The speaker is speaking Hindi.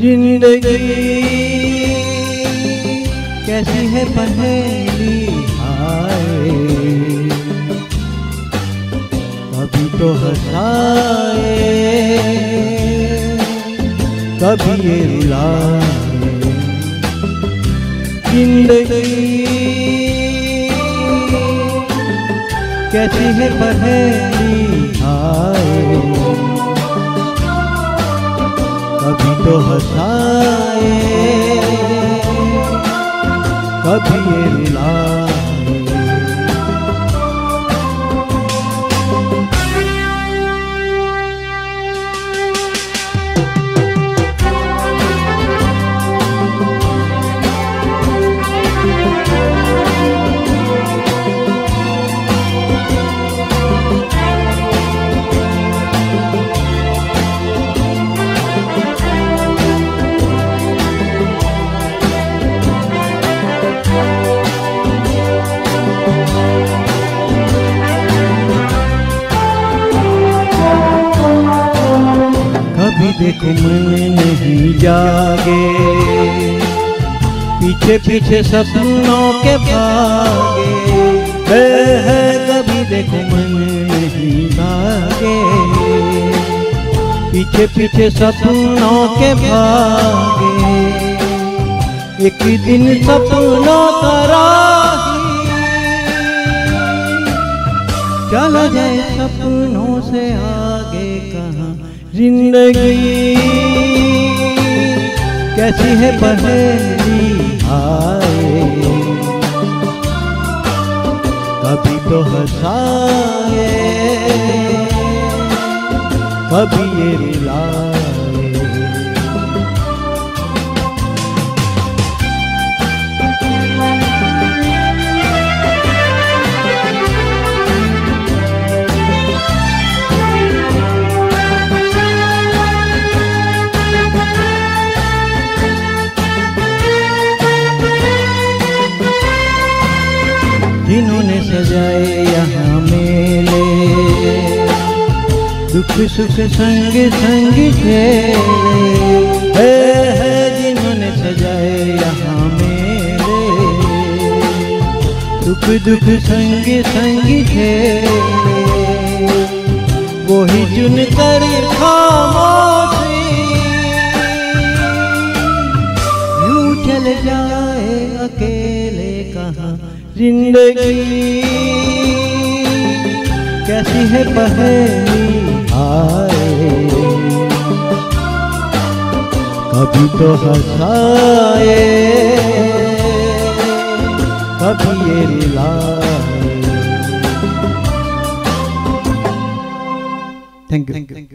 ज़िंदगी कैसी है पहेली? हाय। कभी तो हंसाए, कभी ये रुलाए। ज़िंदगी कैसी है पहेली? हाय। कभी तो हंसाए। कभी ये रुलाए देखो मन नहीं जागे। पीछे पीछे सपनों के भागे। है, है कभी देखो मन नहीं जागे। पीछे पीछे सपनों के भागे। एक दिन सपनों राही। चला जाए सपनों से आगे कहाँ ज़िंदगी कैसी है पहेली? आए कभी तो हंसाए कभी ये रुलाए सजाए यहाँ मेले। दुख सुख संग संग खेले। है, है जिन्होंने सजाए यहाँ मेले। दुख दुख संग संग खेले। वही चुन कर खामोशी। यूँ चल जाए अकेले कहाँ ज़िंदगी। कैसी है पहेली? आए कभी तो हंसाए कभी ये रुलाए। Thank you